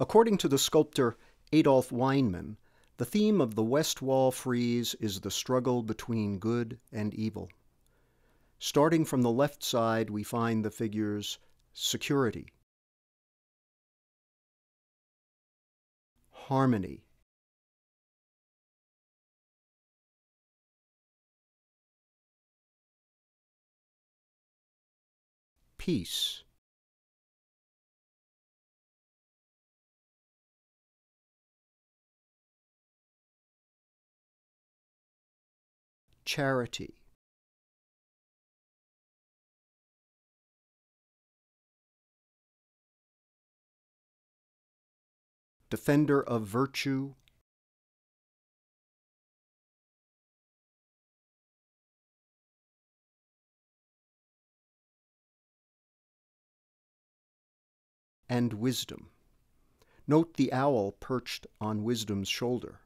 According to the sculptor Adolph Weinman, the theme of the West Wall frieze is the struggle between good and evil. Starting from the left side, we find the figures security, harmony, peace. Charity. Defender of virtue, and wisdom. Note the owl perched on wisdom's shoulder.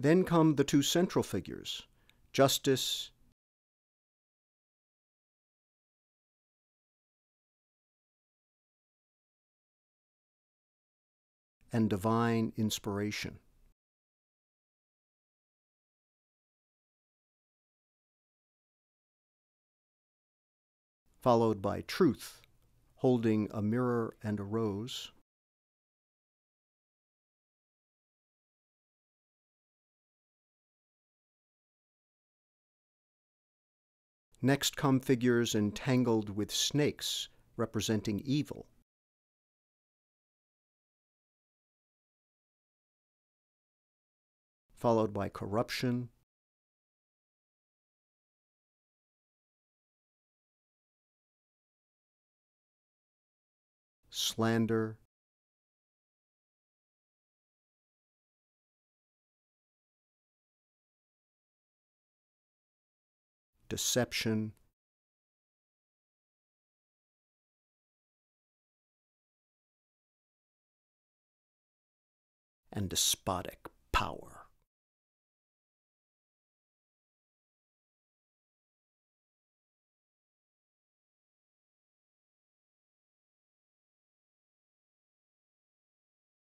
Then come the two central figures, justice and divine inspiration. followed by truth, holding a mirror and a rose. Next come figures entangled with snakes, representing evil. Followed by corruption, slander, deception, and despotic power.